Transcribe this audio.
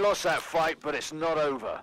lost that fight, but it's not over.